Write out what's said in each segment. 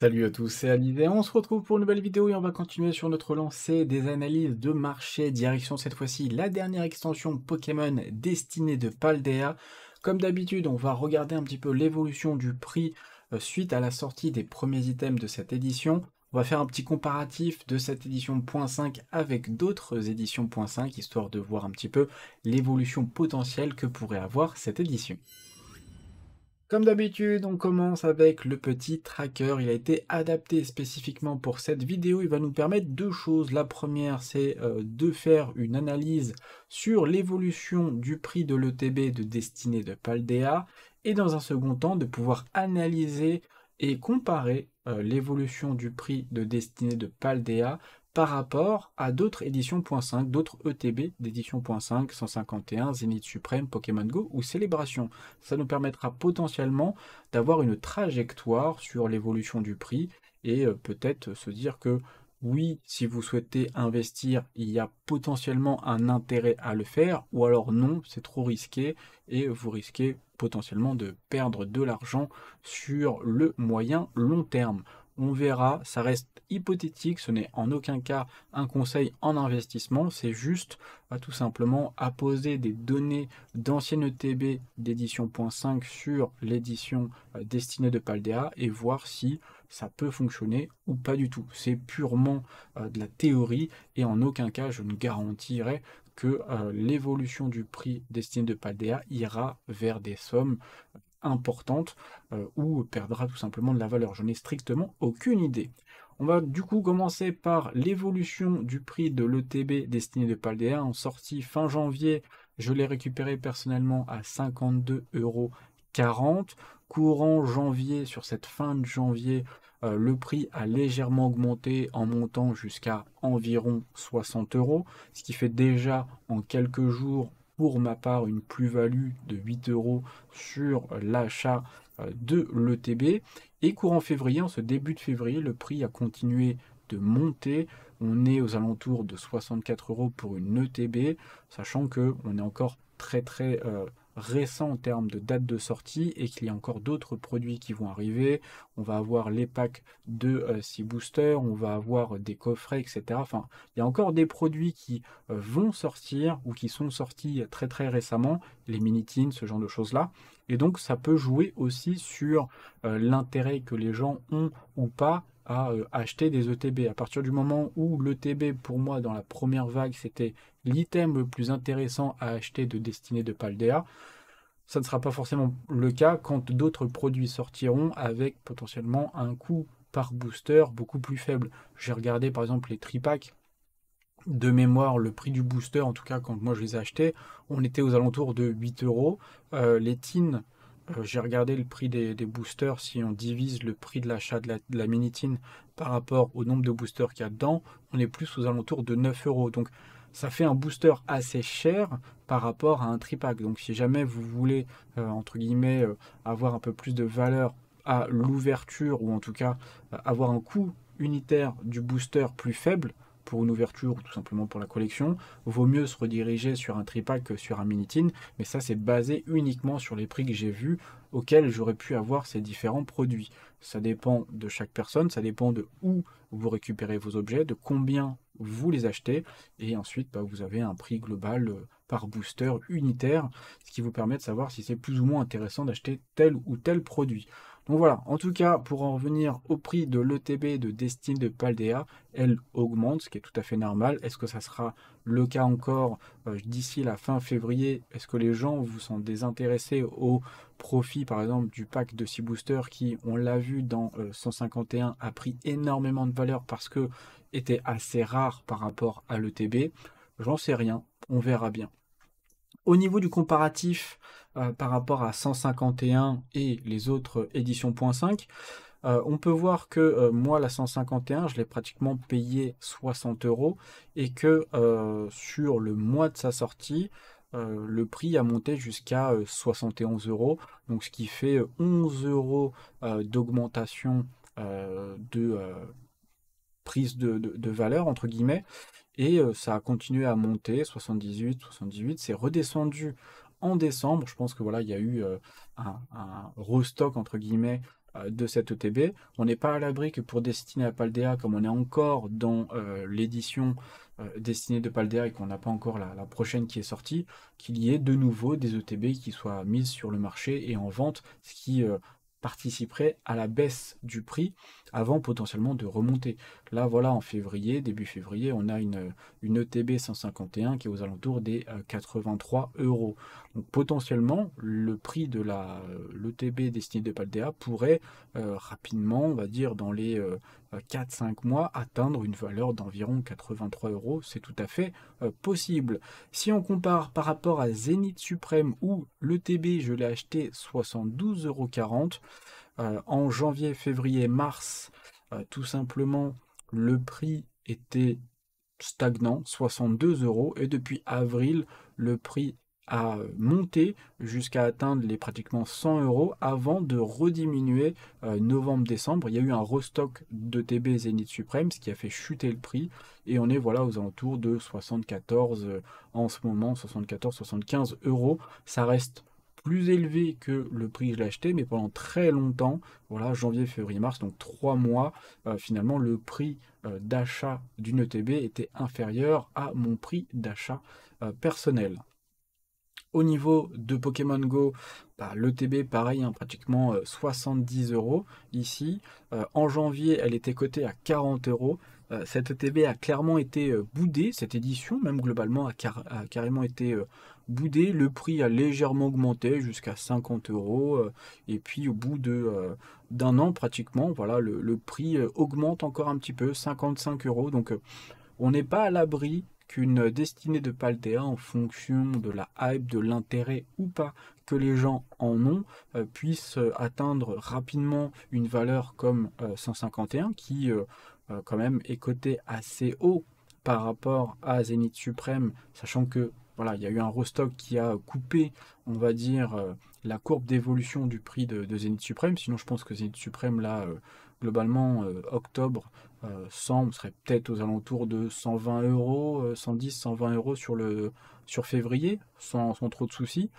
Salut à tous, c'est Alizé. On se retrouve pour une nouvelle vidéo et on va continuer sur notre lancée des analyses de marché. Direction cette fois-ci la dernière extension Pokémon destinée de Paldea. Comme d'habitude, on va regarder un petit peu l'évolution du prix euh, suite à la sortie des premiers items de cette édition. On va faire un petit comparatif de cette édition .5 avec d'autres éditions .5 histoire de voir un petit peu l'évolution potentielle que pourrait avoir cette édition. Comme d'habitude, on commence avec le petit tracker. Il a été adapté spécifiquement pour cette vidéo. Il va nous permettre deux choses. La première, c'est euh, de faire une analyse sur l'évolution du prix de l'ETB de destinée de Paldea. Et dans un second temps, de pouvoir analyser et comparer euh, l'évolution du prix de destinée de Paldea par rapport à d'autres éditions .5, d'autres ETB d'édition .5, 151, Zénith Suprême, Pokémon Go ou Célébration. Ça nous permettra potentiellement d'avoir une trajectoire sur l'évolution du prix et euh, peut-être se dire que oui, si vous souhaitez investir, il y a potentiellement un intérêt à le faire, ou alors non, c'est trop risqué et vous risquez potentiellement de perdre de l'argent sur le moyen long terme. On verra, ça reste hypothétique, ce n'est en aucun cas un conseil en investissement, c'est juste bah, tout simplement apposer des données d'anciennes ETB d'édition .5 sur l'édition euh, destinée de Paldea et voir si ça peut fonctionner ou pas du tout. C'est purement euh, de la théorie et en aucun cas je ne garantirai que euh, l'évolution du prix destiné de Paldea ira vers des sommes importante euh, ou perdra tout simplement de la valeur. Je n'ai strictement aucune idée. On va du coup commencer par l'évolution du prix de l'ETB destiné de Paldea en sortie fin janvier. Je l'ai récupéré personnellement à 52,40 euros. Courant janvier, sur cette fin de janvier, euh, le prix a légèrement augmenté en montant jusqu'à environ 60 euros, ce qui fait déjà en quelques jours pour ma part une plus-value de 8 euros sur l'achat euh, de l'ETB. Et courant février, en ce début de février, le prix a continué de monter. On est aux alentours de 64 euros pour une ETB, sachant que on est encore très très euh, récent en termes de date de sortie et qu'il y a encore d'autres produits qui vont arriver. On va avoir les packs de 6 euh, boosters, on va avoir des coffrets, etc. Enfin, il y a encore des produits qui euh, vont sortir ou qui sont sortis très très récemment, les mini-teens, ce genre de choses-là. Et donc ça peut jouer aussi sur euh, l'intérêt que les gens ont ou pas à acheter des ETB. À partir du moment où l'ETB, pour moi, dans la première vague, c'était l'item le plus intéressant à acheter de destinée de Paldea, ça ne sera pas forcément le cas quand d'autres produits sortiront avec potentiellement un coût par booster beaucoup plus faible. J'ai regardé par exemple les tripacks. De mémoire, le prix du booster, en tout cas quand moi je les ai achetés, on était aux alentours de 8 euros. Euh, les teens, euh, j'ai regardé le prix des, boosters, si on divise le prix de l'achat de la, mini teen par rapport au nombre de boosters qu'il y a dedans, on est plus aux alentours de 9 euros. Donc ça fait un booster assez cher par rapport à un tripack. Donc si jamais vous voulez, euh, entre guillemets, euh, avoir un peu plus de valeur à l'ouverture, ou en tout cas avoir un coût unitaire du booster plus faible, pour une ouverture ou tout simplement pour la collection, vaut mieux se rediriger sur un tripack que sur un mini-tin, mais ça c'est basé uniquement sur les prix que j'ai vus auxquels j'aurais pu avoir ces différents produits. Ça dépend de chaque personne, ça dépend de où vous récupérez vos objets, de combien vous les achetez, et ensuite bah, vous avez un prix global euh, par booster unitaire, ce qui vous permet de savoir si c'est plus ou moins intéressant d'acheter tel ou tel produit. Donc voilà, en tout cas, pour en revenir au prix de l'ETB de Destiny de Paldea, elle augmente, ce qui est tout à fait normal. Est-ce que ça sera le cas encore euh, d'ici la fin février? Est-ce que les gens vous sont désintéressés au profit, par exemple, du pack de 6 boosters qui, on l'a vu dans 151, euh, a pris énormément de valeur parce que était assez rare par rapport à l'ETB J'en sais rien, on verra bien. Au niveau du comparatif euh, par rapport à 151 et les autres éditions .5, euh, on peut voir que euh, moi, la 151, je l'ai pratiquement payé 60 euros et que sur le mois de sa sortie, le prix a monté jusqu'à 71 euros, donc ce qui fait 11 euros d'augmentation de prise de, valeur, entre guillemets, et euh, ça a continué à monter, 78, 78, c'est redescendu en décembre. Je pense que voilà, il y a eu euh, un, restock entre guillemets de cette ETB. On n'est pas à l'abri que pour destiner à Paldea, comme on est encore dans l'édition destinée de Paldea et qu'on n'a pas encore la, prochaine qui est sortie, qu'il y ait de nouveau des ETB qui soient mises sur le marché et en vente, ce qui participerait à la baisse du prix avant potentiellement de remonter. Là, voilà, en février, début février, on a une, une ETB 151 qui est aux alentours des 83 euh, euros. Donc potentiellement, le prix de la l'ETB destinée de Paldea pourrait euh, rapidement, on va dire dans les 4-5 euh, mois, atteindre une valeur d'environ 83 euros. C'est tout à fait possible. Si on compare par rapport à Zénith Suprême où l'ETB, je l'ai acheté 72,40 euros, euh, en janvier, février, mars, euh, tout simplement, le prix était stagnant, 62 euros, et depuis avril, le prix a monté jusqu'à atteindre les pratiquement 100 euros avant de rediminuer euh, novembre-décembre. Il y a eu un restock de TB Zénith Suprême, ce qui a fait chuter le prix. Et on est voilà aux alentours de 74 en ce moment, 74-75 euros. Ça reste plus élevé que le prix que je acheté, mais pendant très longtemps, voilà, janvier, février, mars, donc trois mois, euh, finalement, le prix euh, d'achat d'une ETB était inférieur à mon prix d'achat euh, personnel. Au niveau de Pokémon Go, bah, l'ETB pareil, hein, pratiquement 70 euros ici. en janvier, elle était cotée à 40 euros. cette ETB a clairement été boudée, cette édition même globalement a, a carrément été boudé, le prix a légèrement augmenté jusqu'à 50 euros. Euh, et puis au bout euh, d'un an pratiquement, voilà, le, prix euh, augmente encore un petit peu, 55 euros. Donc on n'est pas à l'abri qu'une destinée de Paldea, en fonction de la hype, de l'intérêt ou pas que les gens en ont, puisse atteindre rapidement une valeur comme 151 qui quand même est coté assez haut par rapport à Zénith Suprême, sachant que voilà, il y a eu un restock qui a coupé, on va dire, euh, la courbe d'évolution du prix de, de, Zénith Suprême. Sinon, je pense que Zénith Suprême, là, euh, globalement, euh, octobre, 100, serait peut-être aux alentours de 120 euros, 110, 120 euros sur, le, février, sans, trop de soucis.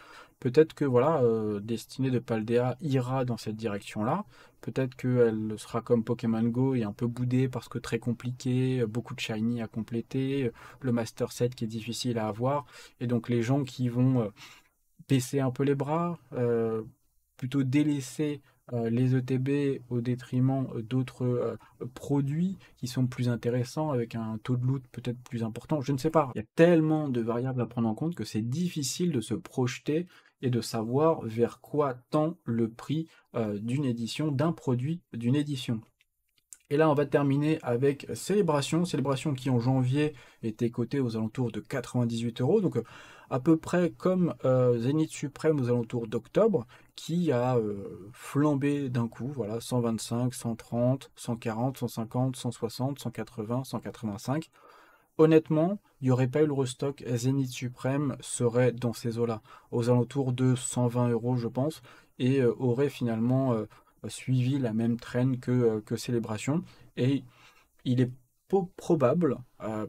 Peut-être que voilà, Destinée de Paldea ira dans cette direction-là. Peut-être qu'elle sera comme Pokémon Go et un peu boudée parce que très compliqué, beaucoup de shiny à compléter, le Master Set qui est difficile à avoir. Et donc les gens qui vont euh, baisser un peu les bras, euh, plutôt délaisser euh, les ETB au détriment d'autres produits qui sont plus intéressants avec un taux de loot peut-être plus important. Je ne sais pas. Il y a tellement de variables à prendre en compte que c'est difficile de se projeter et de savoir vers quoi tend le prix d'une édition, d'un produit d'une édition. Et là, on va terminer avec Célébration. Célébration qui en janvier était cotée aux alentours de 98 euros. Donc à peu près comme euh, Zénith Suprême aux alentours d'octobre, qui a euh, flambé d'un coup, voilà, 125, 130, 140, 150, 160, 180, 185. Honnêtement, il n'y aurait pas eu le restock, Zénith Suprême serait dans ces eaux-là, aux alentours de 120 euros, je pense, et euh, aurait finalement suivi la même traîne que, que Célébration. Et il est probable,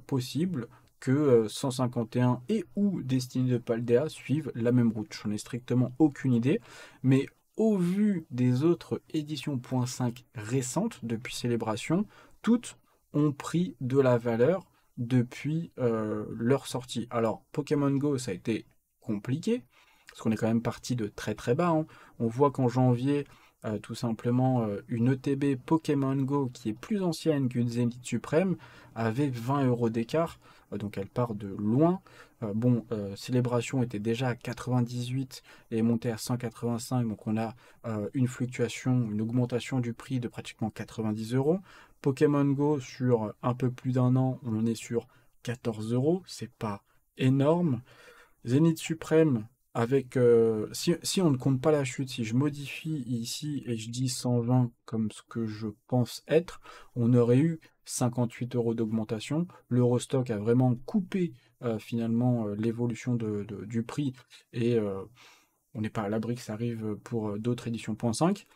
possible, que 151 euh, et ou Destiny de Paldea suivent la même route. J'en ai strictement aucune idée, mais au vu des autres éditions .5 récentes depuis Célébration, toutes ont pris de la valeur depuis euh, leur sortie. Alors Pokémon Go, ça a été compliqué, parce qu'on est quand même parti de très très bas. Hein. On voit qu'en janvier, euh, tout simplement une ETB Pokémon Go qui est plus ancienne qu'une Zenith Suprême avait 20 euros d'écart. Euh, donc elle part de loin. Euh, bon, euh, Célébration était déjà à 98 et est montée à 185, donc on a une fluctuation, une augmentation du prix de pratiquement 90 euros. Pokémon Go, sur un peu plus d'un an, on est sur 14 euros, c'est pas énorme. Zénith Suprême, avec si, si, on ne compte pas la chute, si je modifie ici et je dis 120 comme ce que je pense être, on aurait eu 58 euros d'augmentation. L'Eurostock a vraiment coupé euh, finalement euh, l'évolution de, du prix et euh, on n'est pas à l'abri que ça arrive pour d'autres éditions .5.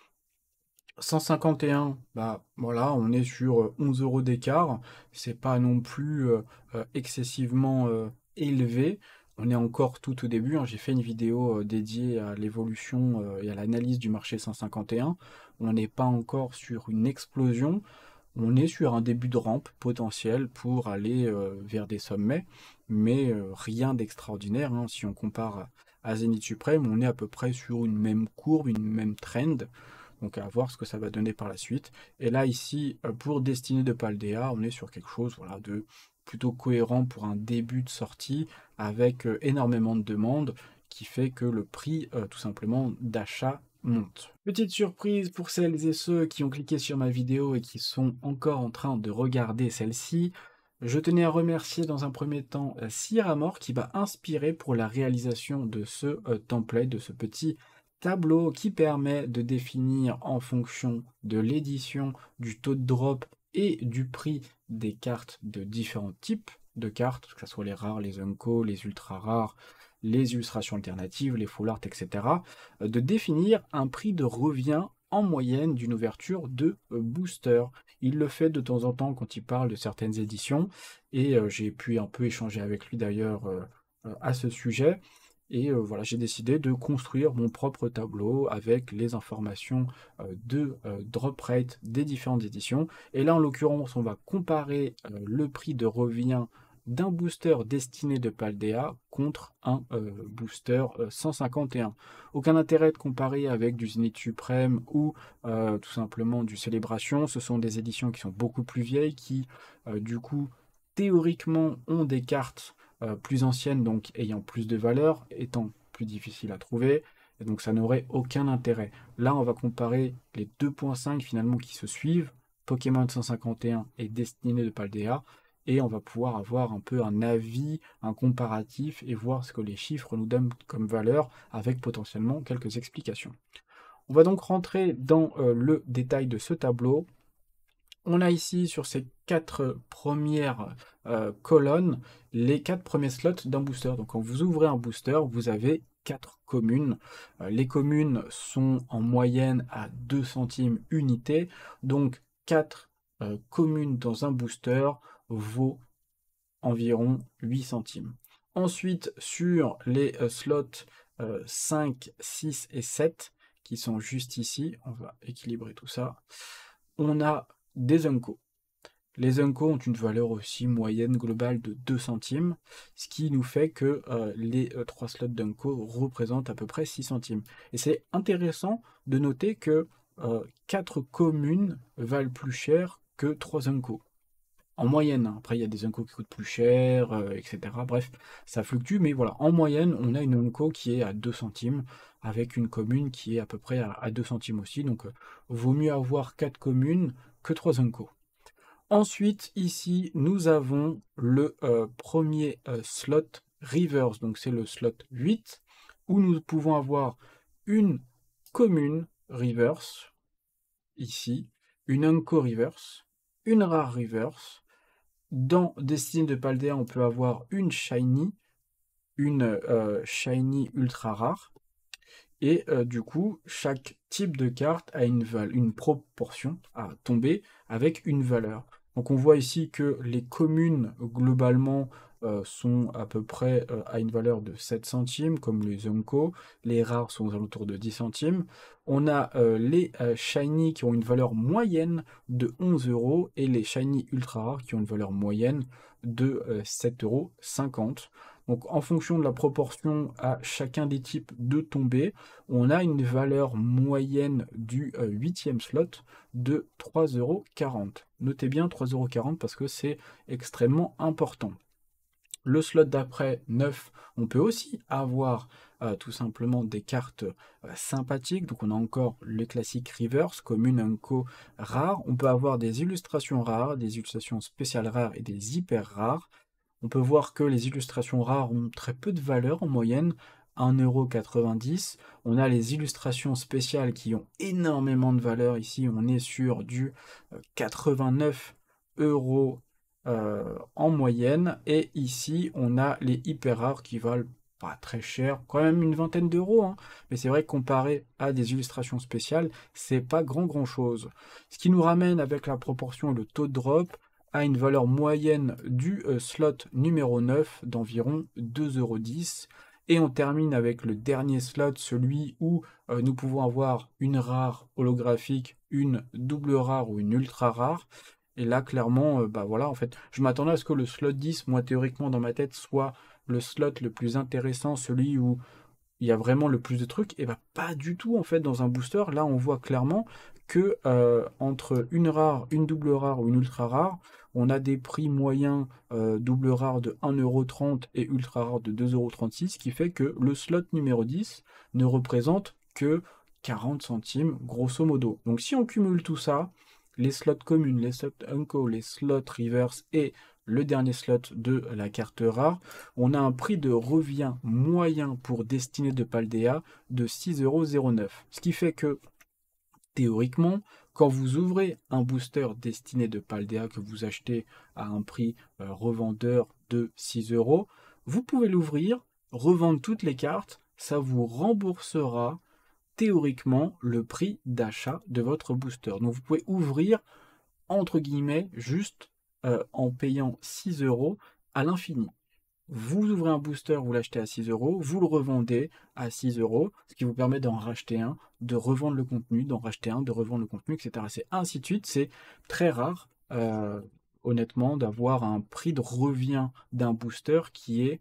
151, bah voilà, on est sur 11 euros d'écart. C'est pas non plus excessivement élevé. On est encore tout au début. Hein. J'ai fait une vidéo dédiée à l'évolution et à l'analyse du marché 151. On n'est pas encore sur une explosion, on est sur un début de rampe potentiel pour aller euh, vers des sommets, mais euh, rien d'extraordinaire. Hein. Si on compare à Zenith Supreme, on est à peu près sur une même courbe, une même trend. Donc à voir ce que ça va donner par la suite. Et là ici, euh, pour Destinée de Paldea, on est sur quelque chose voilà, de plutôt cohérent pour un début de sortie avec énormément de demandes qui fait que le prix tout simplement d'achat monte. Petite surprise pour celles et ceux qui ont cliqué sur ma vidéo et qui sont encore en train de regarder celle-ci. Je tenais à remercier dans un premier temps Siramor qui m'a inspiré pour la réalisation de ce euh, template, de ce petit tableau qui permet de définir en fonction de l'édition, du taux de drop et du prix des cartes de différents types de cartes, que ce soit les rares, les unco, les ultra rares, les illustrations alternatives, les full art, etc., euh, de définir un prix de revient en moyenne d'une ouverture de euh, booster. Il le fait de temps en temps quand il parle de certaines éditions, et euh, j'ai pu un peu échanger avec lui d'ailleurs à ce sujet. Et voilà, j'ai décidé de construire mon propre tableau avec les informations de drop rate des différentes éditions. Et là, en l'occurrence, on va comparer le prix de revient d'un booster destiné de Paldea contre un euh, booster 151. Euh, Aucun intérêt de comparer avec du Zenith Suprême ou euh, tout simplement du Célébration. Ce sont des éditions qui sont beaucoup plus vieilles, qui du coup théoriquement ont des cartes plus anciennes, donc ayant plus de valeur, étant plus difficiles à trouver. Et donc ça n'aurait aucun intérêt. Là, on va comparer les 2.5 finalement qui se suivent. Pokémon 151 et Destiné de Paldea et on va pouvoir avoir un peu un avis, un comparatif et voir ce que les chiffres nous donnent comme valeur avec potentiellement quelques explications. On va donc rentrer dans euh, le détail de ce tableau. On a ici sur ces quatre premières euh, colonnes les quatre premiers slots d'un booster. Donc quand vous ouvrez un booster, vous avez quatre communes. Euh, les communes sont en moyenne à 2 centimes unité. Donc 4 communes dans un booster vaut environ 8 centimes. Ensuite, sur les euh, slots 5, euh, 6 et 7, qui sont juste ici, on va équilibrer tout ça, on a des Unco. Les Unco ont une valeur aussi moyenne globale de 2 centimes, ce qui nous fait que euh, les 3 slots d'Unco représentent à peu près 6 centimes. Et c'est intéressant de noter que 4 communes valent plus cher que 3 Unco en moyenne. Hein. Après, il y a des Unco qui coûtent plus cher, euh, etc. Bref, ça fluctue, mais voilà, en moyenne, on a une Unco qui est à 2 centimes, avec une commune qui est à peu près à, 2 centimes aussi. Donc, euh, vaut mieux avoir 4 communes que 3 Unco. Ensuite, ici, nous avons le euh, premier slot reverse, donc c'est le slot 8, où nous pouvons avoir une commune reverse, ici, une Unco reverse, une rare reverse, dans Destiny de Paldea, on peut avoir une shiny, une euh, shiny ultra rare. Et euh, du coup, chaque type de carte a une, une proportion à tomber avec une valeur. Donc on voit ici que les communes globalement euh, sont à peu près euh, à une valeur de 7 centimes, comme les Unco. Les rares sont aux alentours de 10 centimes. On a euh, les Shiny qui ont une valeur moyenne de 11 euros et les Shiny ultra rares qui ont une valeur moyenne de 7,50 euros. Donc en fonction de la proportion à chacun des types de tombées, on a une valeur moyenne du 8e slot de 3,40 euros. Notez bien 3,40 euros parce que c'est extrêmement important. Le slot d'après 9, on peut aussi avoir euh, tout simplement des cartes euh, sympathiques. Donc on a encore les classiques reverse, commune, unco, rares. On peut avoir des illustrations rares, des illustrations spéciales rares et des hyper rares. On peut voir que les illustrations rares ont très peu de valeur en moyenne, 1,90€. On a les illustrations spéciales qui ont énormément de valeur. Ici, on est sur du 89 euh, euros euh, en moyenne. Et ici, on a les hyper rares qui valent pas très cher, quand même une vingtaine d'euros. Hein. Mais c'est vrai que comparé à des illustrations spéciales, c'est pas grand grand chose. Ce qui nous ramène avec la proportion et le taux de drop une valeur moyenne du euh, slot numéro 9 d'environ 2,10€. Et on termine avec le dernier slot, celui où euh, nous pouvons avoir une rare holographique, une double rare ou une ultra rare. Et là, clairement, euh, bah voilà, en fait, je m'attendais à ce que le slot 10, moi théoriquement dans ma tête, soit le slot le plus intéressant, celui où il y a vraiment le plus de trucs, et bah pas du tout en fait dans un booster. Là, on voit clairement que euh, entre une rare, une double rare ou une ultra rare, on a des prix moyens euh, double rare de 1,30€ et ultra rare de 2,36€, ce qui fait que le slot numéro 10 ne représente que 40 centimes grosso modo. Donc si on cumule tout ça, les slots communes, les slots unco, les slots reverse et le dernier slot de la carte rare, on a un prix de revient moyen pour Destinée de Paldea de 6,09€. Ce qui fait que, théoriquement, quand vous ouvrez un booster Destiné de Paldea que vous achetez à un prix euh, revendeur de 6 euros, vous pouvez l'ouvrir, revendre toutes les cartes, ça vous remboursera théoriquement le prix d'achat de votre booster. Donc vous pouvez ouvrir entre guillemets juste euh, en payant 6 euros à l'infini. Vous ouvrez un booster, vous l'achetez à 6 euros, vous le revendez à 6 euros, ce qui vous permet d'en racheter un, de revendre le contenu, d'en racheter un, de revendre le contenu, etc. C'est ainsi de suite. C'est très rare, euh, honnêtement, d'avoir un prix de revient d'un booster qui est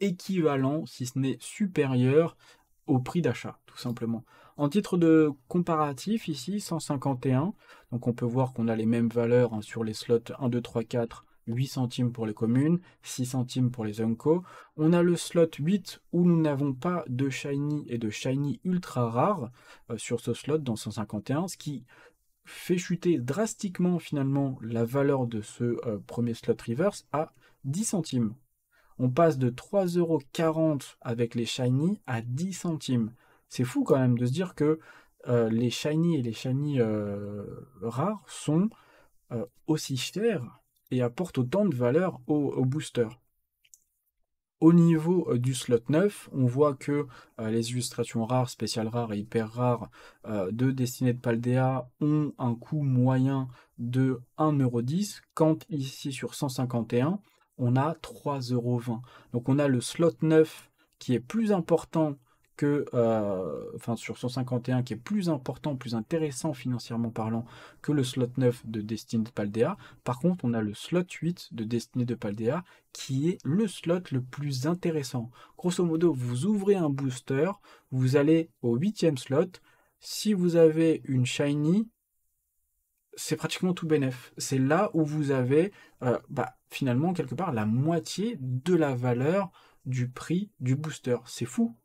équivalent, si ce n'est supérieur, au prix d'achat, tout simplement. En titre de comparatif, ici, 151. Donc on peut voir qu'on a les mêmes valeurs hein, sur les slots 1, 2, 3, 4, 8 centimes pour les communes, 6 centimes pour les Unco. On a le slot 8 où nous n'avons pas de shiny et de shiny ultra rare euh, sur ce slot dans 151, ce qui fait chuter drastiquement finalement la valeur de ce euh, premier slot reverse à 10 centimes. On passe de 3,40€ avec les shiny à 10 centimes. C'est fou quand même de se dire que euh, les shiny et les shiny euh, rares sont euh, aussi chers et apportent autant de valeur au, booster. Au niveau du slot 9, on voit que les illustrations rares, spéciales rares et hyper rares de Destinée de Paldea ont un coût moyen de 1,10€, quand ici sur 151, on a 3,20€. Donc on a le slot 9 qui est plus important que, euh, enfin sur 151 qui est plus important, plus intéressant financièrement parlant que le slot 9 de Destiny de Paldea. Par contre, on a le slot 8 de Destiny de Paldea qui est le slot le plus intéressant. Grosso modo, vous ouvrez un booster, vous allez au 8 slot. Si vous avez une shiny, c'est pratiquement tout bénef. C'est là où vous avez euh, bah, finalement quelque part la moitié de la valeur du prix du booster. C'est fou.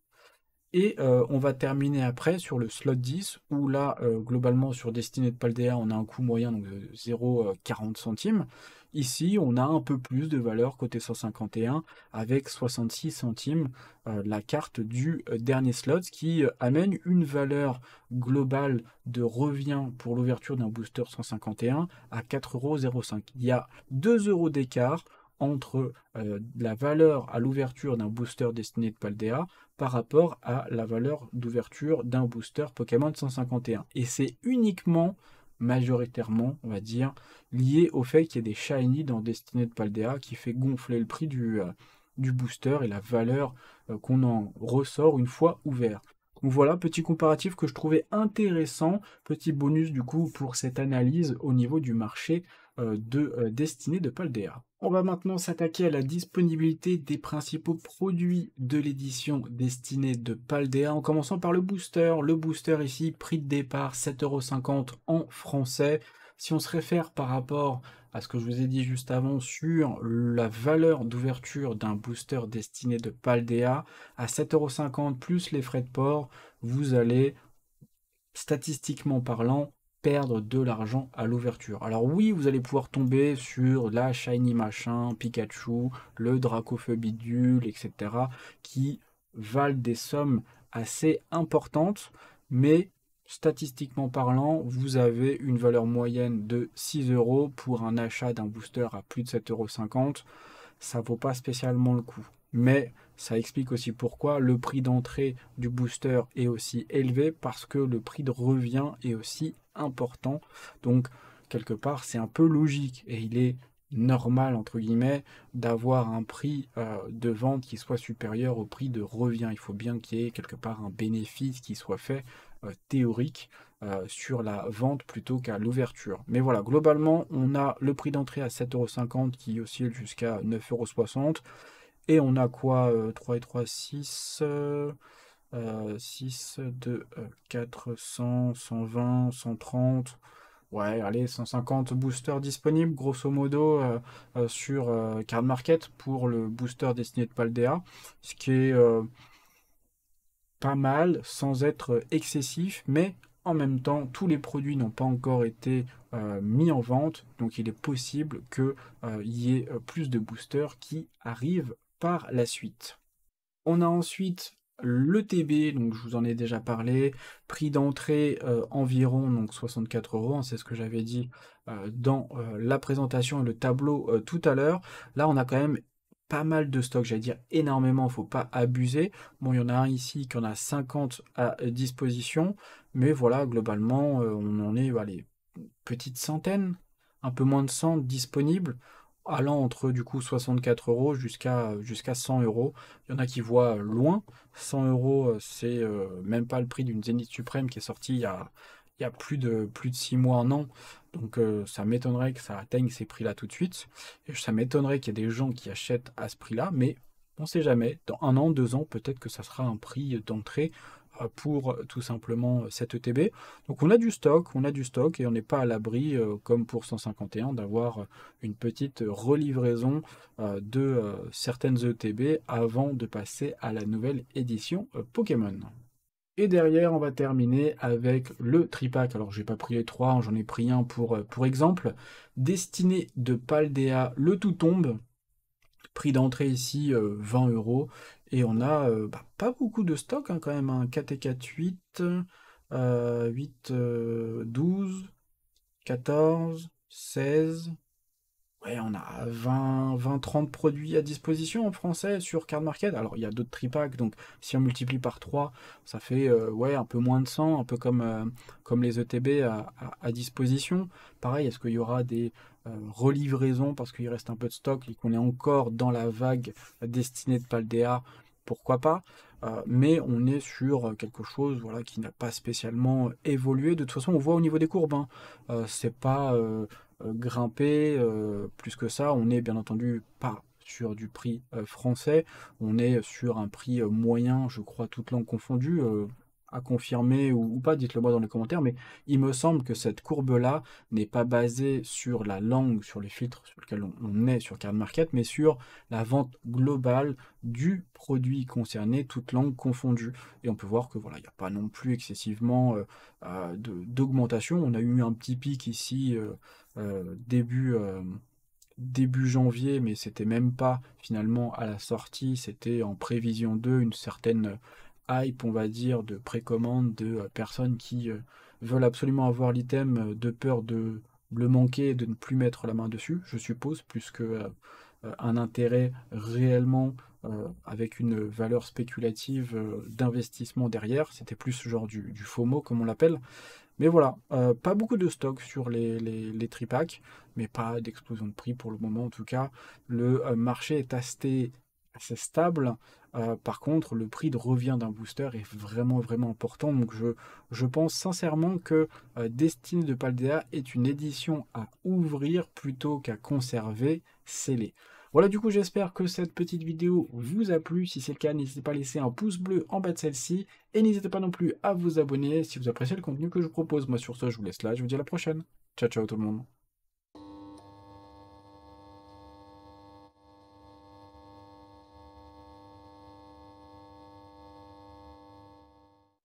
Et euh, on va terminer après sur le slot 10, où là, euh, globalement, sur Destiné de Paldea, on a un coût moyen de 0,40 centimes. Ici, on a un peu plus de valeur côté 151, avec 66 centimes euh, la carte du dernier slot, qui amène une valeur globale de revient pour l'ouverture d'un booster 151 à 4,05€. Il y a 2 euros d'écart entre euh, la valeur à l'ouverture d'un booster destiné de Paldea par rapport à la valeur d'ouverture d'un booster Pokémon 151. Et c'est uniquement, majoritairement, on va dire, lié au fait qu'il y ait des shiny dans Destiné de Paldea qui fait gonfler le prix du, euh, booster et la valeur euh, qu'on en ressort une fois ouvert. Donc voilà, petit comparatif que je trouvais intéressant, petit bonus du coup pour cette analyse au niveau du marché de Destinée de Paldea. On va maintenant s'attaquer à la disponibilité des principaux produits de l'édition destinée de Paldea, en commençant par le booster. Le booster ici, prix de départ 7,50€ en français. Si on se réfère par rapport à ce que je vous ai dit juste avant sur la valeur d'ouverture d'un booster destiné de Paldea, à 7,50€ plus les frais de port, vous allez, statistiquement parlant, perdre de l'argent à l'ouverture. Alors oui, vous allez pouvoir tomber sur la Shiny Machin, Pikachu, le Dracofeu Bidule, etc. qui valent des sommes assez importantes, mais statistiquement parlant, vous avez une valeur moyenne de 6 euros pour un achat d'un booster à plus de 7,50 euros. Ça vaut pas spécialement le coup. Mais ça explique aussi pourquoi le prix d'entrée du booster est aussi élevé parce que le prix de revient est aussi important. Donc, quelque part, c'est un peu logique et il est normal, entre guillemets, d'avoir un prix euh, de vente qui soit supérieur au prix de revient. Il faut bien qu'il y ait quelque part un bénéfice qui soit fait euh, théorique euh, sur la vente plutôt qu'à l'ouverture. Mais voilà, globalement, on a le prix d'entrée à 7,50€ qui oscille jusqu'à 9,60€. Et on a quoi 3 et 3, 6... 6, 2, 400, 120, 130, Ouais, allez, 150 boosters disponibles, grosso modo, euh, euh, sur euh, Card Market pour le booster destiné de Paldea, ce qui est pas mal sans être excessif, mais en même temps, tous les produits n'ont pas encore été mis en vente, donc il est possible qu'il y ait plus de boosters qui arrivent par la suite. On a ensuite le TB, donc je vous en ai déjà parlé, prix d'entrée euh, environ donc 64 euros, hein, c'est ce que j'avais dit euh, dans euh, la présentation et le tableau tout à l'heure. Là, on a quand même pas mal de stocks, j'allais dire énormément, faut pas abuser. Bon, il y en a un ici qui en a 50 à disposition, mais voilà, globalement, on en est, allez, petite centaine, un peu moins de 100 disponibles allant entre du coup 64 euros jusqu'à jusqu'à 100 euros. Il y en a qui voient loin. 100 euros, euh, c'est euh, même pas le prix d'une Zénith Suprême qui est sortie il y a, plus de plus de 6 mois, un an. Donc euh, ça m'étonnerait que ça atteigne ces prix-là tout de suite. Et ça m'étonnerait qu'il y ait des gens qui achètent à ce prix-là, mais on ne sait jamais. Dans un an, deux ans, peut-être que ça sera un prix d'entrée euh, pour tout simplement cette ETB. Donc on a du stock, on a du stock et on n'est pas à l'abri, euh, comme pour 151, d'avoir une petite relivraison euh, de certaines ETB avant de passer à la nouvelle édition Pokémon. Et derrière, on va terminer avec le tripack. Alors, j'ai pas pris les trois, j'en ai pris un pour, pour exemple. Destiné de Paldea, le tout tombe. Prix d'entrée ici, 20 euros. Et on a euh, bah, pas beaucoup de stock hein, quand même. Un 4 et 4, 8, 8, 12, 14, 16. Ouais, on a 20, 20, 30 produits à disposition en français sur Card Market. Alors, il y a d'autres tripacks, donc si on multiplie par 3, ça fait euh, ouais, un peu moins de 100, un peu comme, euh, comme les ETB à, disposition. Pareil, est-ce qu'il y aura des relivraisons parce qu'il reste un peu de stock et qu'on est encore dans la vague destinée de Paldea pourquoi pas, euh, mais on est sur quelque chose voilà, qui n'a pas spécialement évolué. De toute façon, on voit au niveau des courbes, hein, euh, c'est pas euh, grimpé plus que ça. On est bien entendu pas sur du prix français, on est sur un prix moyen, je crois, toute langue confondue à confirmer ou, pas, dites-le moi dans les commentaires, mais il me semble que cette courbe-là n'est pas basée sur la langue, sur les filtres sur lesquels on, est sur Card Market, mais sur la vente globale du produit concerné, toute langue confondue. Et on peut voir que voilà, il n'y a pas non plus excessivement euh, euh, d'augmentation. On a eu un petit pic ici euh, début début janvier, mais c'était même pas finalement à la sortie, c'était en prévision 2, une certaine hype, on va dire, de précommande de euh, personnes qui euh, veulent absolument avoir l'item euh, de peur de le manquer et de ne plus mettre la main dessus, je suppose, plus que un intérêt réellement avec une valeur spéculative d'investissement derrière. C'était plus genre du, du FOMO, comme on l'appelle. Mais voilà, pas beaucoup de stock sur les, tripacks, mais pas d'explosion de prix pour le moment en tout cas. Le marché est assez stable. Euh, par contre, le prix de revient d'un booster est vraiment vraiment important. Donc je, pense sincèrement que euh, Destiny de Paldea est une édition à ouvrir plutôt qu'à conserver scellée. Voilà, du coup, j'espère que cette petite vidéo vous a plu. Si c'est le cas, n'hésitez pas à laisser un pouce bleu en bas de celle-ci. Et n'hésitez pas non plus à vous abonner si vous appréciez le contenu que je propose. Moi, sur ce, je vous laisse là. Je vous dis à la prochaine. Ciao, ciao tout le monde.